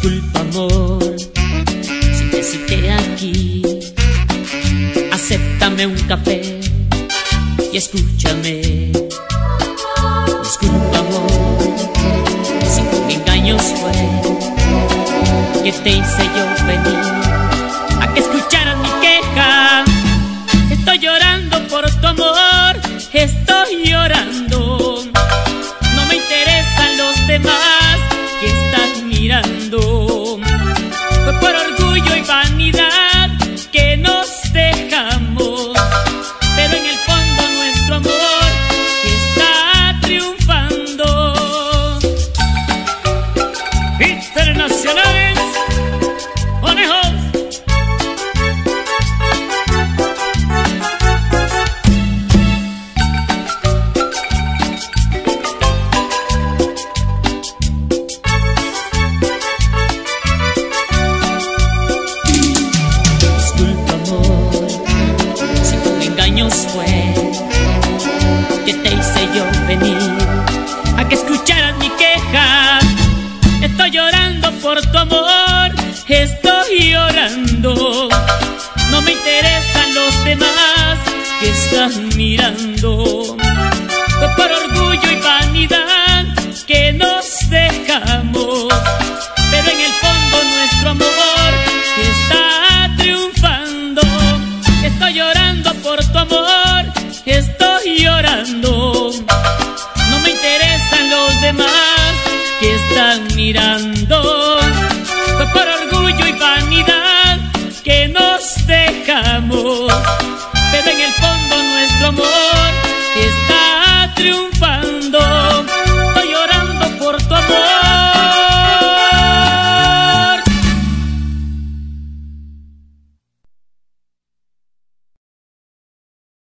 disculpa amor si te cité aquí. Acéptame un café y escúchame. Disculpa amor si con engaños fue que te hice yo venir a que escucharas mi queja. Estoy llorando por tu amor, estoy llorando. No me interesan los demás que están mirando. Fue por orgullo y vanidad engaños fue que te hice yo venir a que escucharas mi queja. Estoy llorando por tu amor, estoy llorando. No me interesan los demás que están mirando. Por tu amor, estoy llorando. No me interesan los demás que están mirando. Por orgullo y vanidad.